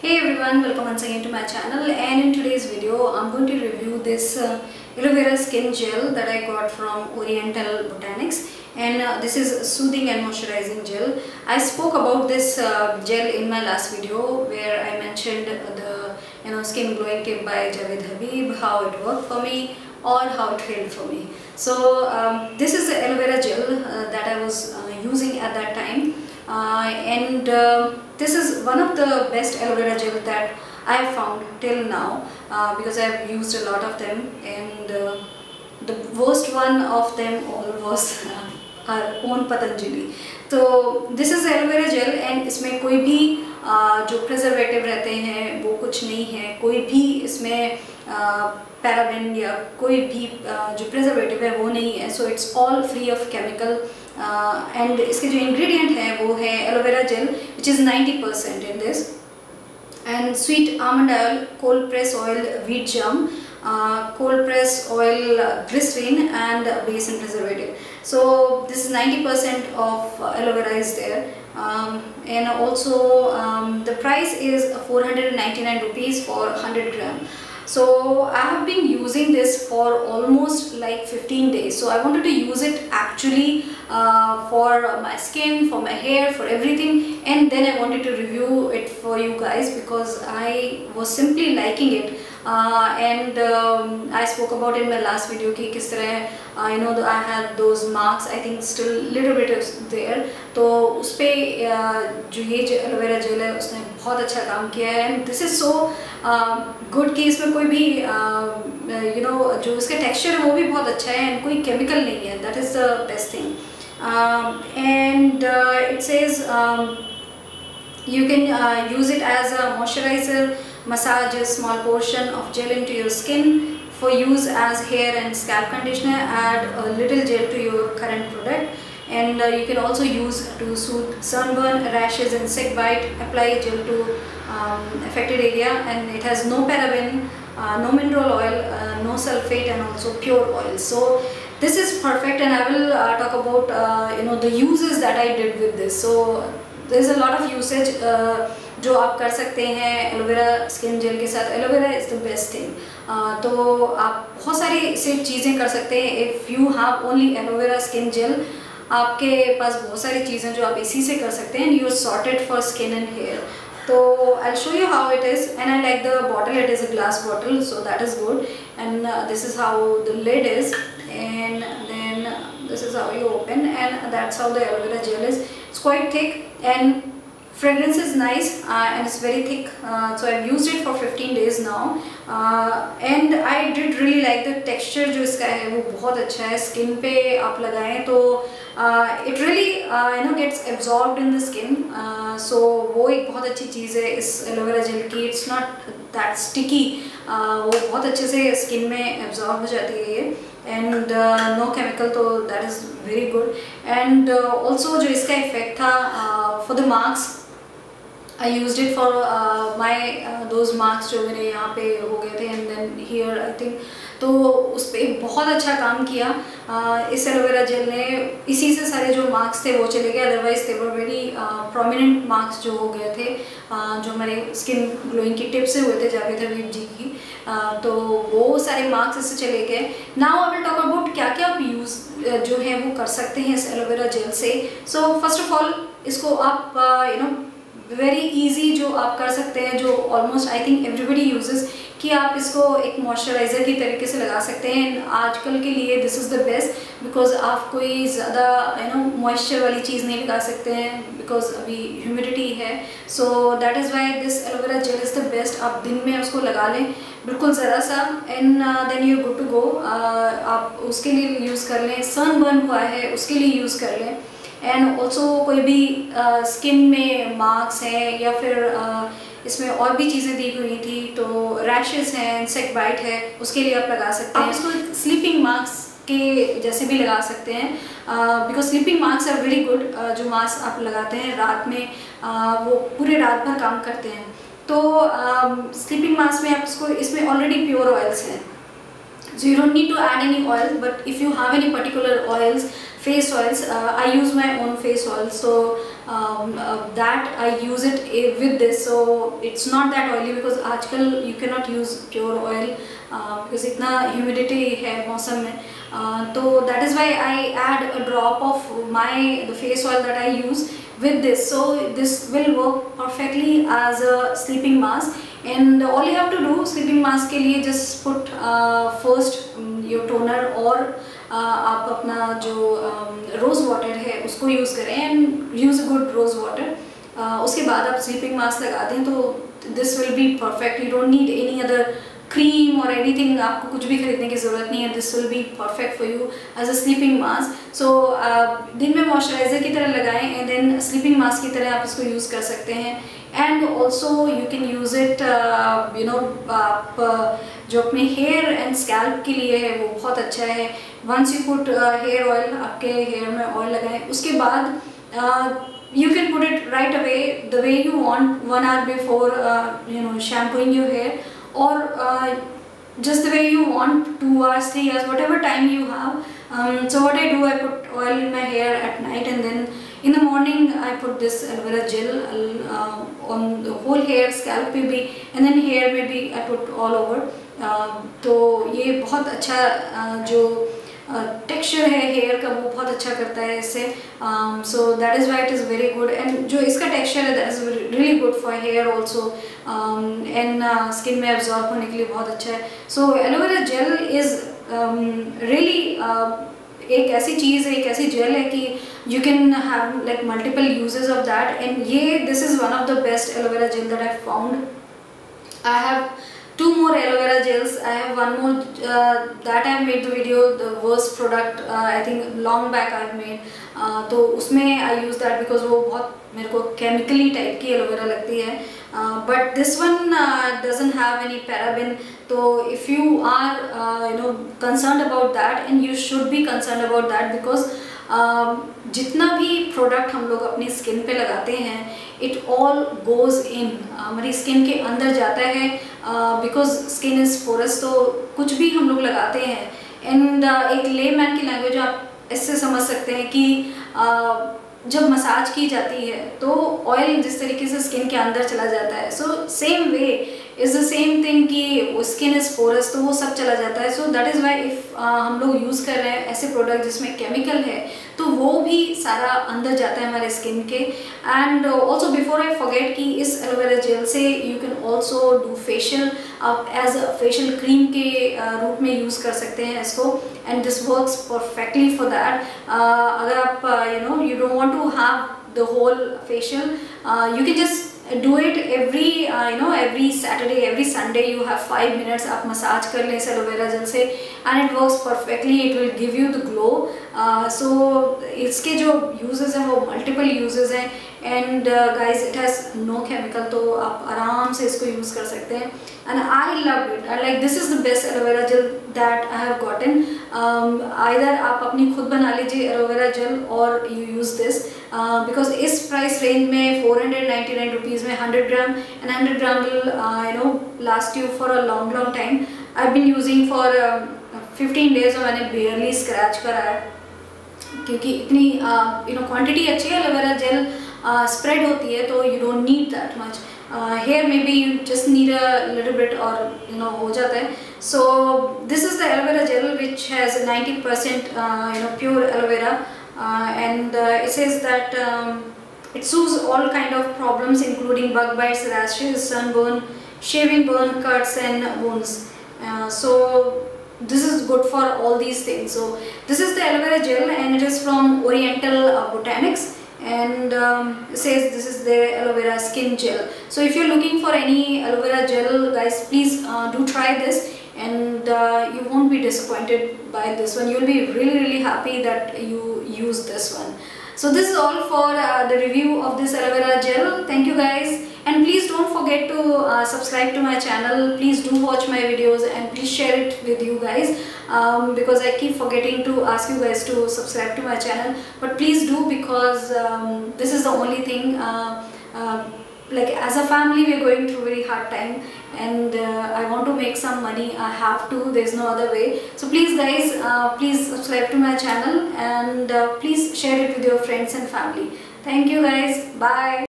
Hey everyone, welcome once again to my channel and in today's video I'm going to review this uh, aloe vera skin gel that I got from Oriental Botanics and uh, this is a soothing and moisturizing gel. I spoke about this uh, gel in my last video where I mentioned the you know skin glowing tip by Javed Habib, how it worked for me or how it failed for me. So um, this is the aloe vera gel uh, that I was uh, using at that time and uh, this is one of the best aloe vera gel that I have found till now uh, because I have used a lot of them and uh, the worst one of them all was uh, our own Patanjali. तो this is aloe vera gel and इसमें कोई भी uh, जो preservative रहते हैं वो कुछ नहीं है कोई भी इसमें पैराबेन या कोई भी uh, जो प्रिजर्वेटिव है वो नहीं है so it's all free of chemical and इसके जो इंग्रेडिएंट हैं वो है aloe vera gel which is 90 percent in this and sweet almond oil, cold press oil, wheat germ, uh, cold press oil, uh, glycerin and uh, base and preservative. So this is 90% of uh, aloe vera is there. Um, and also um, the price is 499 rupees for 100 gram. So I have been using this for almost like 15 days. So I wanted to use it actually uh, for my skin, for my hair, for everything. And then I wanted to review it for you guys because I was simply liking it. And I spoke about in my last video की किस तरह I know I have those marks I think still little bit there तो उस पर uh, जो ये aloe vera gel है, उसने बहुत अच्छा काम किया है। And this is so good कि इसमें कोई भी uh, uh, यू नो जो इसके टेक्स्चर है वो भी बहुत अच्छा है एंड कोई केमिकल नहीं है। That is the best thing and it's you can use it as a moisturiser massage a small portion of gel into your skin for use as hair and scalp conditioner add a little gel to your current product. And uh, you can also use to soothe sunburn rashes and insect bite. Apply gel to um, affected area. And it has no paraben uh, no mineral oil uh, no sulfate and also pure oil. So this is perfect. And i will uh, talk about uh, you know the uses that i did with this. So there is a lot of usage uh, जो आप कर सकते हैं aloe vera skin gel के साथ, aloe vera is the best thing तो आप बहुत सारी सिर्फ़ चीज़ें कर सकते हैं। If you have only aloe vera skin gel आपके पास बहुत सारी चीज़ें जो आप इसी से कर सकते हैं। You are sorted for skin and hair तो I show you how it is and I like the bottle it is a glass bottle so that is good and this is how the lid is and then is how you open. And that's how the aloe vera gel is. It's quite thick. And fragrance is nice uh, and it's very thick uh, so I've used it for 15 days now uh, and I did really like the texture जो इसका है वो बहुत अच्छा है skin पे आप लगाएँ तो it really you know gets absorbed in the skin so वो एक बहुत अच्छी चीज़ है इस vera gel की it's not that sticky वो बहुत अच्छे से skin में absorb हो जाती है ये एंड नो केमिकल तो that is very good and also जो इसका इफ़ेक्ट था for the marks I use it for my those marks जो मेरे यहाँ पे हो गए थे and then here I think तो उस पर बहुत अच्छा काम किया। Uh, इस एलोवेरा जेल ने इसी से सारे जो मार्क्स थे वो चले गए। Otherwise they were very prominent marks जो हो गए थे। Uh, जो हमारे स्किन ग्लोइंग की टिप से हुए थे जावेद हबीब जी की। Uh, तो वो सारे मार्क्स इससे चले गए। Now I will talk about क्या क्या आप यूज़ जो है वो कर सकते हैं इस एलोवेरा जेल से। सो फ़र्स्ट ऑफ़ ऑल इसको आप यू नो वेरी इजी जो आप कर सकते हैं, जो almost I think everybody uses कि आप इसको एक मॉइस्चराइज़र की तरीके से लगा सकते हैं। आजकल के लिए this is the best because आप कोई ज़्यादा यू नो मॉइस्चर वाली चीज़ नहीं लगा सकते हैं बिकॉज़ अभी ह्यूमिडिटी है। So that is why this aloe vera gel is the best आप दिन में उसको लगा लें। बिल्कुल ज़रा सा। And then you good to go आप उसके लिए यूज़ कर लें। सन बर्न हुआ है, उसके लिए यूज़ कर लें। एंड ऑल्सो कोई भी स्किन में मार्क्स है या फिर इसमें और भी चीज़ें दी हुई थी तो रैशेस हैं इंसेक्ट बाइट है उसके लिए आप लगा सकते हैं। इसको स्लीपिंग मार्क्स के जैसे भी लगा सकते हैं। Because sleeping marks are very good जो मास्क आप लगाते हैं रात में uh, वो पूरे रात भर काम करते हैं। तो स्लीपिंग uh, मास्क में आप इसको इसमें ऑलरेडी प्योर ऑयल्स हैं। So you don't need to add any oil but if you have any particular oils face oils I use my own face oils so that I use it with this so it's not that oily because आजकल you can not use pure oil because इतना humidity है मौसम में. तो that is why I add a drop of my the face oil that I use with this so this will work perfectly as a sleeping mask and all you have to do sleeping mask के लिए just put first your toner और uh, आप अपना जो rose water है उसको use करें and use good rose water उसके बाद आप स्लीपिंग मास्क लगा दें तो this will be perfect you don't need any other cream और एनीथिंग आपको कुछ भी खरीदने की ज़रूरत नहीं है this will be perfect for you as a sleeping mask so दिन में मॉइस्चराइज़र की तरह लगाएँ एंड देन स्लीपिंग मास्क की तरह आप इसको यूज़ कर सकते हैं. And also you can use it you know आप uh, जो अपने हेयर एंड स्कैल्प के लिए है वो बहुत अच्छा है. Once you put hair oil आपके हेयर में ऑयल लगाएँ. उसके बाद you can put it right away the way you want one hour before you know shampooing your और just way you want two hours three hours whatever time you have so what I do I put oil in my hair at night and then in the morning I put this aloe vera gel on the whole hair scalp में भी and then here में भी I put all over तो ये बहुत अच्छा जो texture है हेयर का वो बहुत अच्छा करता है इससे. So that is why it is very good and जो इसका टेक्सचर है that is really good for hair also and skin में एब्जॉर्ब होने के लिए बहुत अच्छा है. So aloe vera gel is really एक ऐसी चीज़ है, एक ऐसी जेल है कि you can have like multiple uses of that and ये this is one of the best aloe vera gel that I found I have two more aloe vera gels. I have one more uh, that i made the video the worst product uh, i think long back i've made. Uh, तो उसमें आई use that because वो बहुत मेरे को chemically type की aloe vera लगती है. But this one doesn't have any paraben तो if you are you know concern about that and you should be concern about that because जितना भी प्रोडक्ट हम लोग अपनी स्किन पे लगाते हैं इट ऑल गोज़ इन हमारी स्किन के अंदर जाता है बिकॉज़ स्किन इज़ पोरस तो कुछ भी हम लोग लगाते हैं. एंड uh, एक ले मैन की लैंग्वेज आप इससे समझ सकते हैं कि uh, जब मसाज की जाती है तो ऑयल जिस तरीके से स्किन के अंदर चला जाता है. So same way is the same thing कि स्किन इज़ पोरस तो वो सब चला जाता है। So that is why if हम लोग यूज़ कर रहे हैं ऐसे प्रोडक्ट जिसमें केमिकल है तो वो भी सारा अंदर जाता है हमारे स्किन के। And also before I forget कि इस एलोवेरा जेल से you can also do facial आप एज अ फेशियल क्रीम के रूप में यूज़ कर सकते हैं इसको। And this works perfectly for that अगर आप you know you don't want to have the whole facial you can just do it every you know every Saturday every Sunday you have five minutes आप massage कर लें sir aloe vera जल से and it work perfectly it will give you the glow so इसके जो usage हैं, वो multiple usage हैं. And guys it has no chemical तो आप आराम से इसको यूज़ कर सकते हैं। And I love it I like this is the best aloe vera gel that I have gotten either आप अपनी खुद बना लीजिए एलोवेरा जेल और यू यूज़ दिस बिकॉज़ इस प्राइस रेंज में फोर हंड्रेड में 100 gram and 100 gram will you know last you for a long long time I been using for 15 days और मैंने बियरली स्क्रैच कराया क्योंकि इतनी यू नो क्वांटिटी अच्छी है aloe vera gel Uh, spread hoti hai to you don't need that much uh, here maybe you just need a little bit or you know ho jata hai so this is the aloe vera gel which has 90% uh, you know pure aloe vera and it says that um, it soothes all kind of problems including bug bites, rashes, sunburn, shaving burn, cuts and wounds. so this is good for all these things. So this is the aloe vera gel and it is from Oriental Botanics and um, says this is the aloe vera skin gel. So if you're looking for any aloe vera gel guys please uh, do try this and uh, you won't be disappointed by this one. You'll be really really happy that you use this one. So this is all for uh, the review of this aloe vera gel. Thank you guys and please don't forget to uh, subscribe to my channel. Please do watch my videos and please share it with you guys um, because I keep forgetting to ask you guys to subscribe to my channel. But please do because um, this is the only thing uh, uh, like as a family we're going through very hard time and uh, I want to make some money I have to there's no other way so please guys uh, please subscribe to my channel and uh, please share it with your friends and family Thank you guys. Bye.